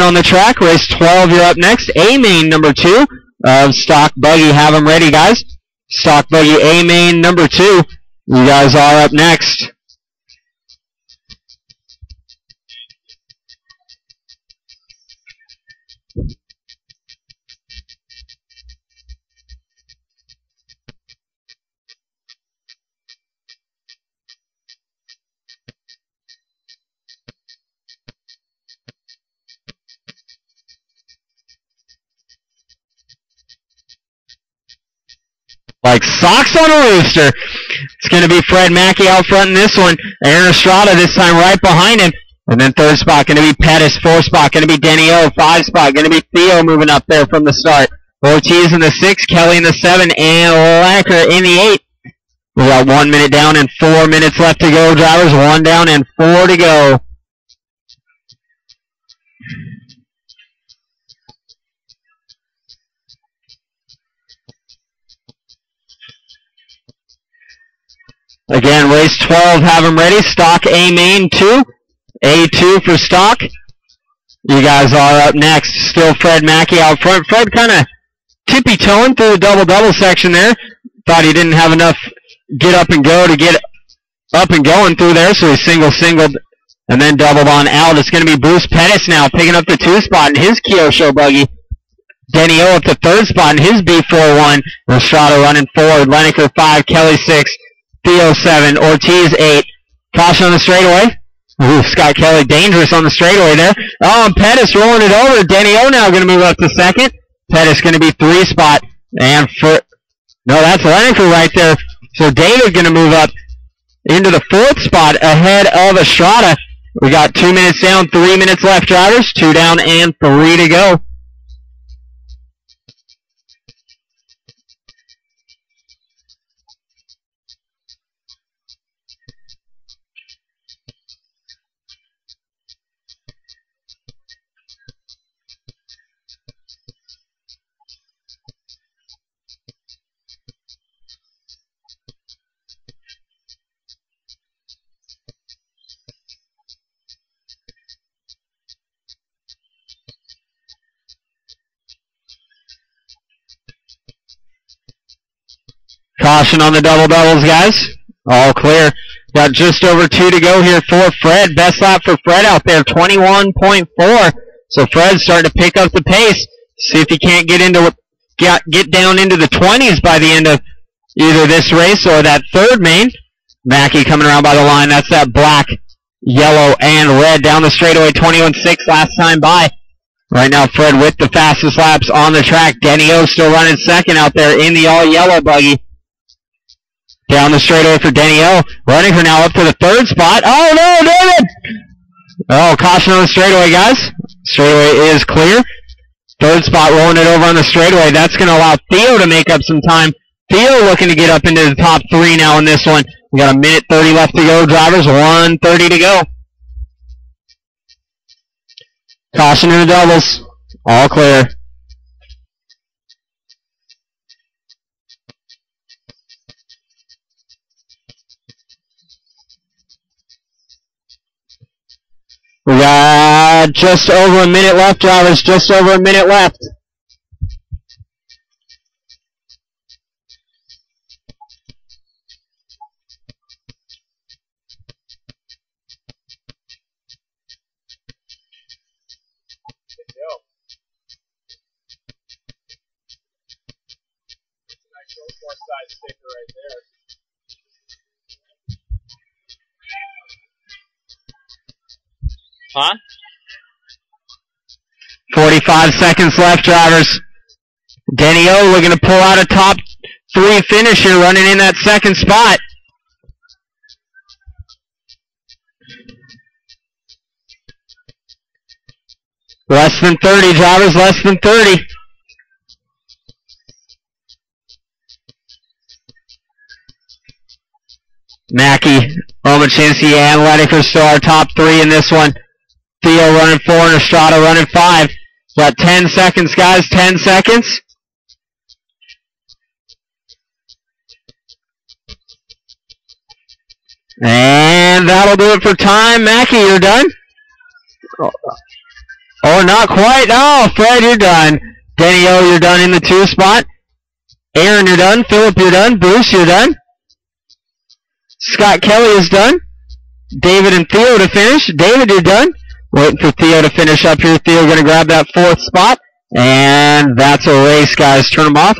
on the track. Race 12, you're up next. A main number two of Stock Buggy. Have them ready, guys. Stock Buggy A main number two. You guys are up next. Like socks on a rooster. It's going to be Fred Mackey out front in this one. Aaron Estrada this time right behind him. And then third spot going to be Pettis. Fourth spot going to be Denny O. Five spot going to be Theo moving up there from the start. Ortiz in the six, Kelly in the seven, and Lacker in the eight. We got one minute down and four minutes left to go, drivers. One down and four to go. Again, race 12, have them ready. Stock A main 2. A2 for stock. You guys are up next. Still Fred Mackey out front. Fred kind of tippy-toeing through the double-double section there. Thought he didn't have enough get up and go to get up and going through there, so he single-singled and then doubled on out. It's going to be Bruce Pettis now picking up the two spot in his Kyosho buggy. Denny O at the third spot in his B41. Estrada running forward. Leneker 5, Kelly 6, Theo 7, Ortiz 8. Caution on the straightaway. Ooh, Scott Kelly dangerous on the straightaway there. Oh, and Pettis rolling it over. Denny O now going to move up to second. Pettis going to be three spot. And for, no, that's Leneker right there. So David going to move up into the fourth spot ahead of Estrada. We got two minutes down, three minutes left, drivers. Two down and three to go. Caution on the double doubles, guys. All clear. Got just over two to go here for Fred. Best lap for Fred out there, 21.4. So Fred's starting to pick up the pace. See if he can't get into get get down into the 20s by the end of either this race or that third main. Mackey coming around by the line. That's that black, yellow, and red down the straightaway. 21.6 last time by. Right now, Fred with the fastest laps on the track. Denny O still running second out there in the all yellow buggy. Down the straightaway for O. Running her now up to the third spot. Oh no, David! Oh, caution on the straightaway, guys. Straightaway is clear. Third spot rolling it over on the straightaway. That's going to allow Theo to make up some time. Theo looking to get up into the top three now in this one. We got a minute 30 left to go, drivers. 130 to go. Caution in the doubles. All clear. We got just over a minute left, drivers. Just over a minute left. Huh? 45 seconds left, drivers. Denny O looking to pull out a top three finish here, running in that second spot. Less than 30, drivers, less than 30. Mackey, Lomachinski, and Ledecker still our top three in this one. Theo running four and Estrada running five. Got 10 seconds, guys. 10 seconds. And that'll do it for time. Mackey, you're done? Oh, not quite. Oh, Fred, you're done. Danny O, you're done in the two spot. Aaron, you're done. Philip, you're done. Bruce, you're done. Scott Kelly is done. David and Theo to finish. David, you're done. Waiting for Theo to finish up here. Theo going to grab that fourth spot. And that's a race, guys. Turn them off.